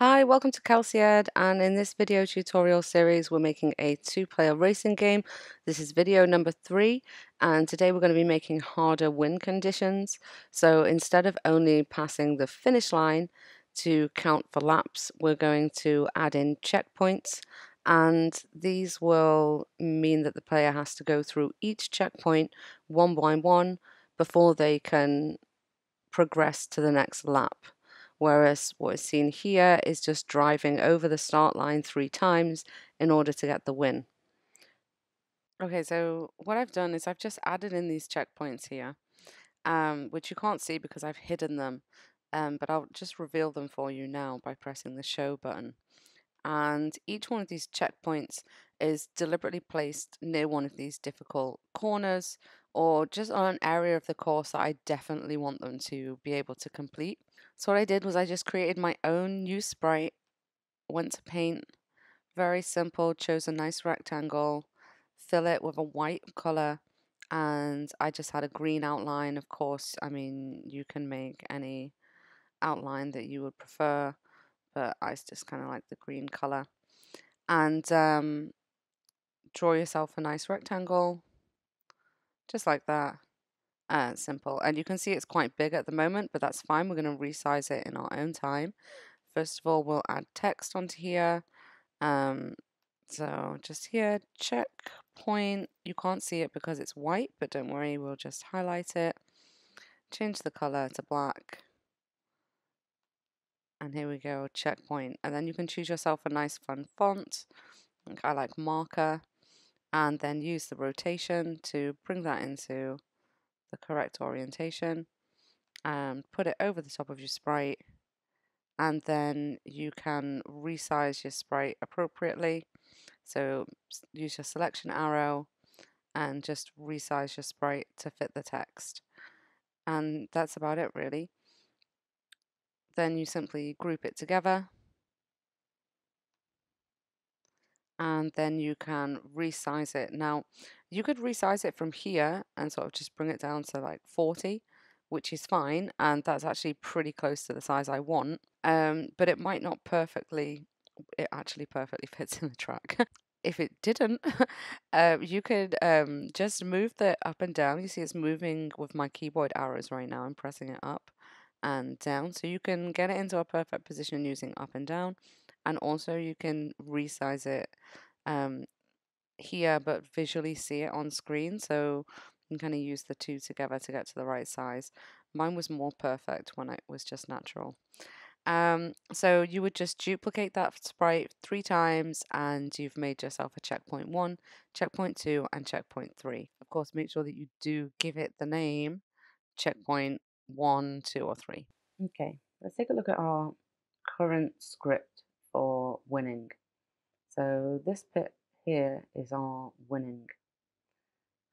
Hi, welcome to Kelsey and in this video tutorial series we're making a two-player racing game. This is video number three and today we're going to be making harder win conditions. So instead of only passing the finish line to count for laps, we're going to add in checkpoints and these will mean that the player has to go through each checkpoint one by one before they can progress to the next lap whereas what is seen here is just driving over the start line three times in order to get the win. Okay, so what I've done is I've just added in these checkpoints here, um, which you can't see because I've hidden them, um, but I'll just reveal them for you now by pressing the show button. And each one of these checkpoints is deliberately placed near one of these difficult corners or just on an area of the course that I definitely want them to be able to complete. So what I did was I just created my own new sprite, went to paint, very simple, chose a nice rectangle, fill it with a white color, and I just had a green outline. Of course, I mean, you can make any outline that you would prefer, but I just kind of like the green color. And um, draw yourself a nice rectangle, just like that. Uh, simple. And you can see it's quite big at the moment, but that's fine. We're going to resize it in our own time. First of all, we'll add text onto here. Um, so just here, checkpoint. You can't see it because it's white, but don't worry, we'll just highlight it. Change the color to black. And here we go, checkpoint. And then you can choose yourself a nice fun font. I like marker. And then use the rotation to bring that into the correct orientation and put it over the top of your sprite and then you can resize your sprite appropriately. So use your selection arrow and just resize your sprite to fit the text. And that's about it really. Then you simply group it together. And then you can resize it. Now, you could resize it from here and sort of just bring it down to like 40, which is fine, and that's actually pretty close to the size I want, um, but it might not perfectly, it actually perfectly fits in the track. if it didn't, uh, you could um, just move the up and down. You see it's moving with my keyboard arrows right now. I'm pressing it up and down. So you can get it into a perfect position using up and down and also you can resize it um, here but visually see it on screen so you can kind of use the two together to get to the right size mine was more perfect when it was just natural um, so you would just duplicate that sprite three times and you've made yourself a checkpoint one, checkpoint two, and checkpoint three. Of course, make sure that you do give it the name checkpoint one, two, or three. Okay, let's take a look at our current script for winning. So this bit here is our winning.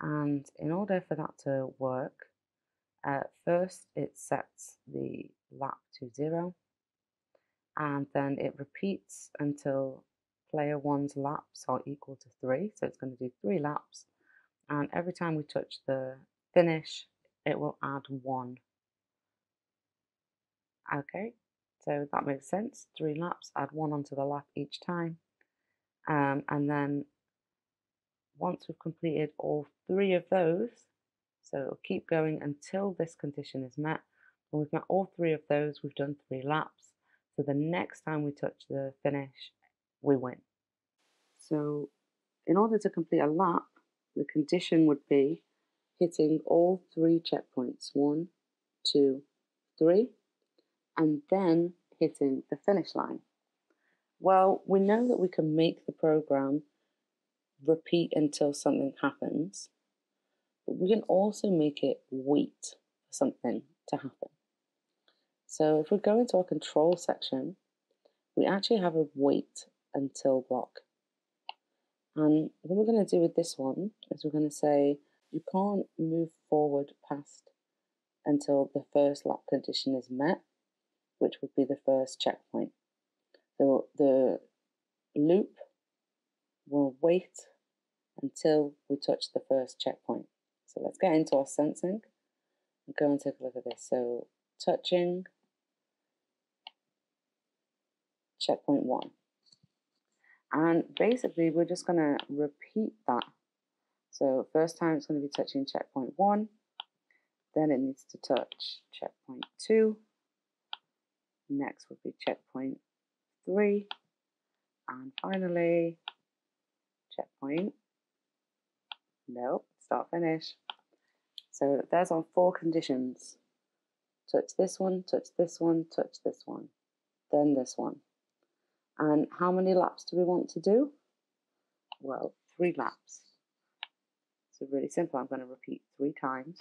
And in order for that to work, uh, first it sets the lap to zero and then it repeats until player one's laps are equal to three. So it's going to do three laps and every time we touch the finish, it will add one. Okay, so that makes sense. Three laps, add one onto the lap each time. Um, and then once we've completed all three of those, so it'll keep going until this condition is met. When we've met all three of those, we've done three laps. So the next time we touch the finish, we win. So in order to complete a lap, the condition would be hitting all three checkpoints, one, two, three, and then hitting the finish line? Well, we know that we can make the program repeat until something happens, but we can also make it wait for something to happen. So if we go into our control section, we actually have a wait until block. And what we're going to do with this one is we're going to say you can't move forward past until the first lap condition is met which would be the first checkpoint. The, the loop will wait until we touch the first checkpoint. So let's get into our sensing and go and take a look at this. So touching checkpoint one. And basically, we're just going to repeat that. So first time it's going to be touching checkpoint one, then it needs to touch checkpoint two, next would be checkpoint three, and finally checkpoint, nope, start finish. So there's our four conditions. Touch this one, touch this one, touch this one, then this one. And how many laps do we want to do? Well, three laps. So really simple, I'm going to repeat three times.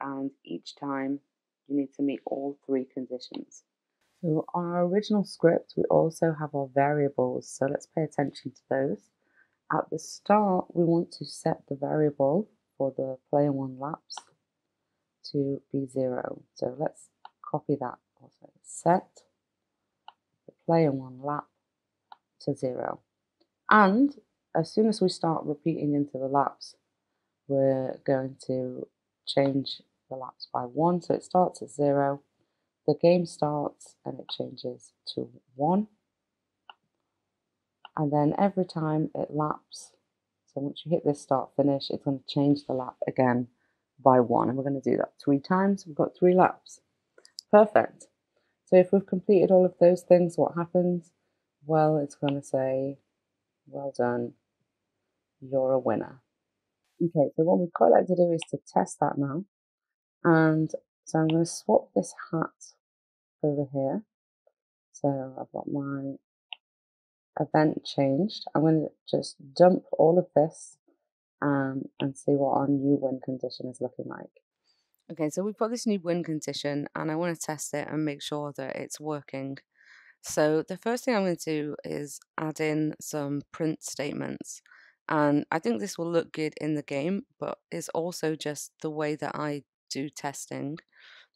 And each time you need to meet all three conditions. So on our original script, we also have our variables. So let's pay attention to those. At the start, we want to set the variable for the player one laps to be zero. So let's copy that also. Set the player one lap to zero. And as soon as we start repeating into the laps, we're going to change the laps by one. So it starts at zero, the game starts and it changes to one. And then every time it laps, so once you hit this start finish, it's going to change the lap again by one. And we're going to do that three times. We've got three laps. Perfect. So if we've completed all of those things, what happens? Well, it's going to say, well done, you're a winner. Okay, so what we'd quite like to do is to test that now. And so I'm going to swap this hat over here. So I've got my event changed. I'm going to just dump all of this um, and see what our new win condition is looking like. Okay, so we've got this new win condition and I want to test it and make sure that it's working. So the first thing I'm going to do is add in some print statements. And I think this will look good in the game, but it's also just the way that I do testing.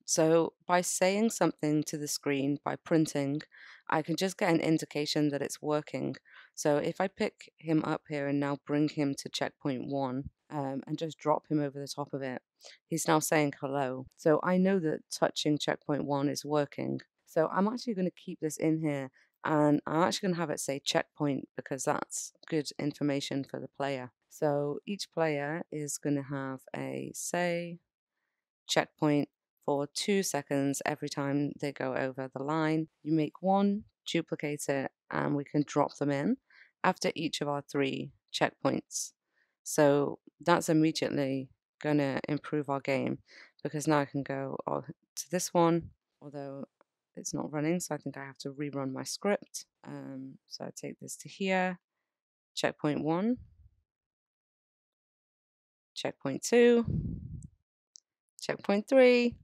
So by saying something to the screen, by printing, I can just get an indication that it's working. So if I pick him up here and now bring him to checkpoint one um, and just drop him over the top of it, he's now saying hello. So I know that touching checkpoint one is working. So I'm actually going to keep this in here and I'm actually going to have it say checkpoint because that's good information for the player. So each player is going to have a say checkpoint for two seconds every time they go over the line. You make one, duplicate it, and we can drop them in after each of our three checkpoints. So that's immediately going to improve our game because now I can go to this one, although it's not running, so I think I have to rerun my script. Um, so I take this to here, checkpoint one, checkpoint two, checkpoint three,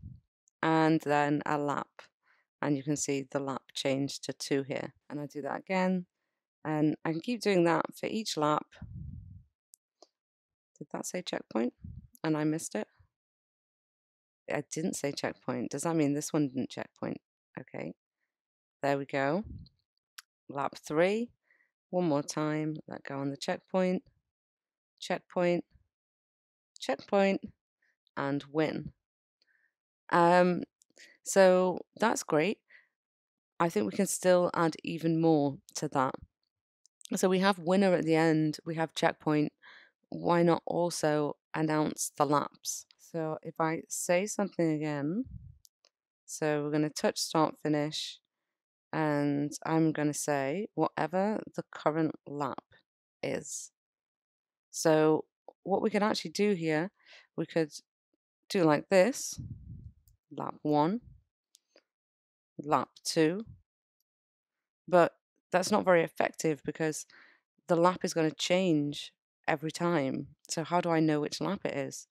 and then a lap. And you can see the lap change to two here. And I do that again. And I can keep doing that for each lap. Did that say checkpoint? And I missed it? I didn't say checkpoint. Does that mean this one didn't checkpoint? Okay. There we go. Lap three. One more time. Let go on the checkpoint. Checkpoint. Checkpoint. And win. Um, so that's great. I think we can still add even more to that. So we have winner at the end, we have checkpoint. Why not also announce the laps? So if I say something again, so we're going to touch start finish, and I'm going to say whatever the current lap is. So what we can actually do here, we could do like this lap one, lap two. But that's not very effective because the lap is going to change every time. So, how do I know which lap it is?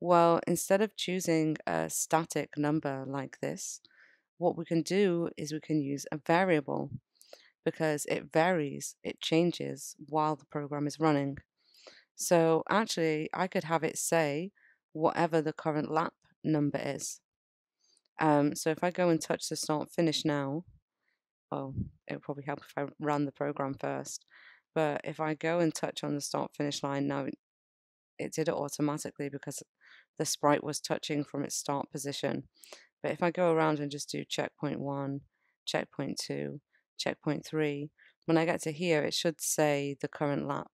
Well, instead of choosing a static number like this, what we can do is we can use a variable because it varies, it changes while the program is running. So actually, I could have it say whatever the current lap number is. Um, so if I go and touch the start finish now, well, it would probably help if I run the program first. But if I go and touch on the start finish line now, it did it automatically because the sprite was touching from its start position. But if I go around and just do checkpoint one, checkpoint two, checkpoint 3. When I get to here, it should say the current lap.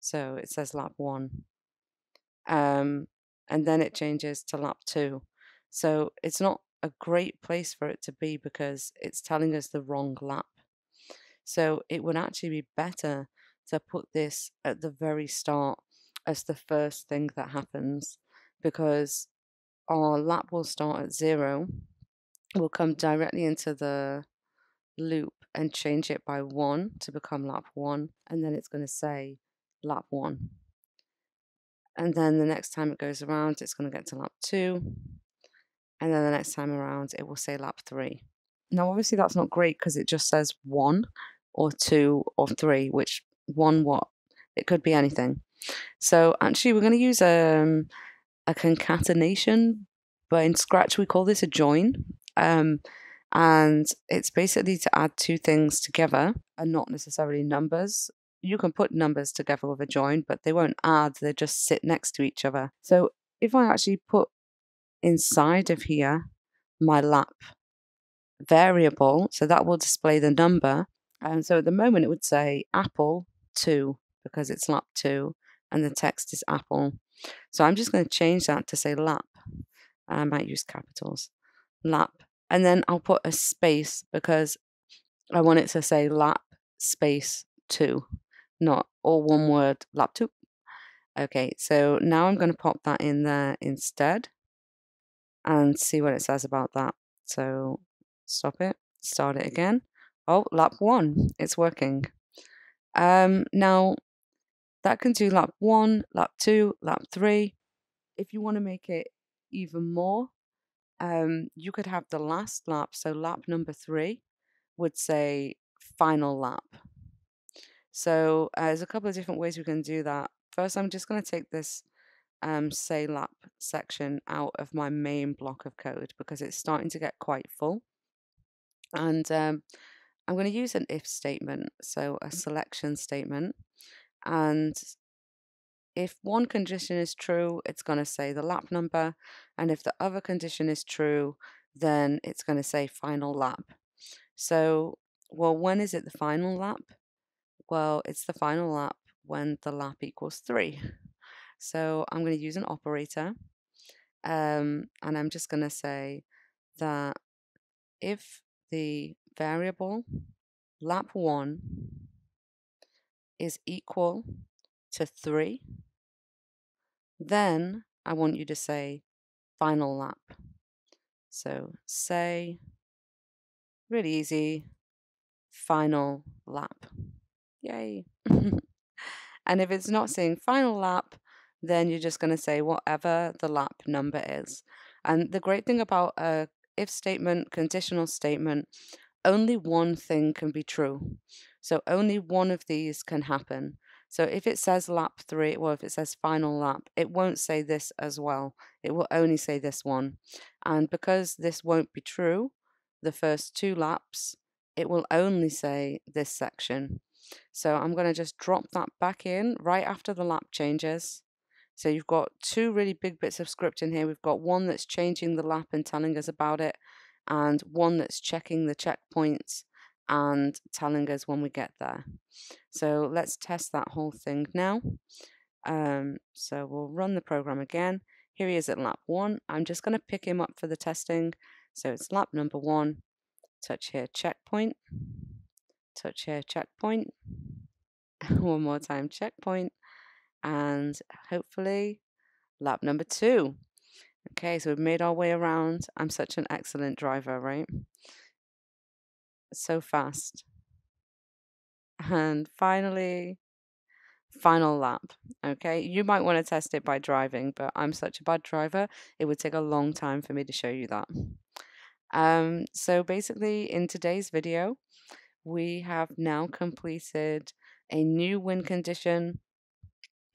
So it says lap 1. Um, and then it changes to lap 2. So it's not a great place for it to be because it's telling us the wrong lap. So it would actually be better to put this at the very start as the first thing that happens because our lap will start at zero. We'll come directly into the loop and change it by one to become lap one, and then it's going to say lap one. And then the next time it goes around, it's going to get to lap two, and then the next time around, it will say lap three. Now, obviously, that's not great because it just says one or two or three, which one what? It could be anything. So actually, we're going to use um, a concatenation, but in Scratch we call this a join. Um, and it's basically to add two things together and not necessarily numbers. You can put numbers together with a join, but they won't add, they just sit next to each other. So if I actually put inside of here my lap variable, so that will display the number. And so at the moment it would say apple 2 because it's lap 2 and the text is apple. So I'm just going to change that to say lap. I might use capitals. Lap. And then I'll put a space because I want it to say lap space 2, not all one word lap 2. Okay, so now I'm going to pop that in there instead and see what it says about that. So stop it, start it again. Oh, lap one, it's working. Um, now that can do lap one, lap two, lap three. If you want to make it even more, um, you could have the last lap. So lap number three would say final lap. So uh, there's a couple of different ways we can do that. First, I'm just going to take this um, say lap section out of my main block of code because it's starting to get quite full. And um, I'm going to use an if statement, so a selection statement. And if one condition is true, it's going to say the lap number. And if the other condition is true, then it's going to say final lap. So, well, when is it the final lap? Well, it's the final lap when the lap equals 3. So I'm going to use an operator. Um, and I'm just going to say that if the variable lap 1 is equal to 3, then I want you to say final lap. So say, really easy, final lap. Yay. and if it's not saying final lap, then you're just going to say whatever the lap number is. And the great thing about a if statement, conditional statement, only one thing can be true. So only one of these can happen. So if it says lap three, or if it says final lap, it won't say this as well. It will only say this one. And because this won't be true, the first two laps, it will only say this section. So I'm going to just drop that back in right after the lap changes. So you've got two really big bits of script in here. We've got one that's changing the lap and telling us about it, and one that's checking the checkpoints and telling us when we get there. So let's test that whole thing now. Um, so we'll run the program again. Here he is at lap one. I'm just going to pick him up for the testing. So it's lap number one. Touch here, checkpoint. Touch here, checkpoint. one more time, checkpoint and hopefully lap number two. Okay, so we've made our way around. I'm such an excellent driver, right? So fast. And finally, final lap. Okay, you might want to test it by driving, but I'm such a bad driver, it would take a long time for me to show you that. Um, so basically, in today's video, we have now completed a new wind condition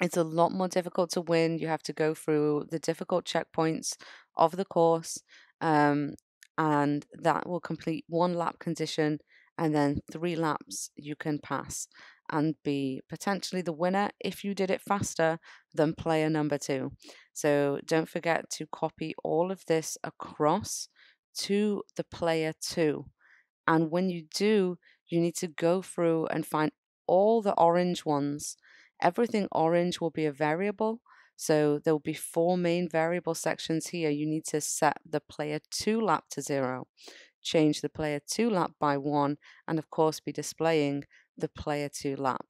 it's a lot more difficult to win. You have to go through the difficult checkpoints of the course, um, and that will complete one lap condition, and then three laps you can pass and be potentially the winner if you did it faster than player number two. So don't forget to copy all of this across to the player two. And when you do, you need to go through and find all the orange ones. Everything orange will be a variable. So there will be four main variable sections here. You need to set the player two lap to zero, change the player two lap by one, and of course be displaying the player two lap.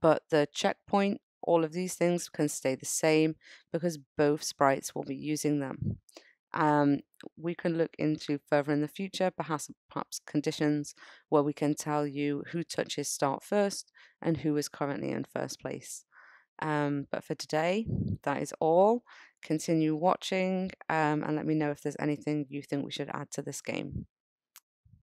But the checkpoint, all of these things can stay the same because both sprites will be using them. Um, we can look into further in the future, perhaps, perhaps conditions where we can tell you who touches start first and who is currently in first place. Um, but for today, that is all. Continue watching um, and let me know if there's anything you think we should add to this game.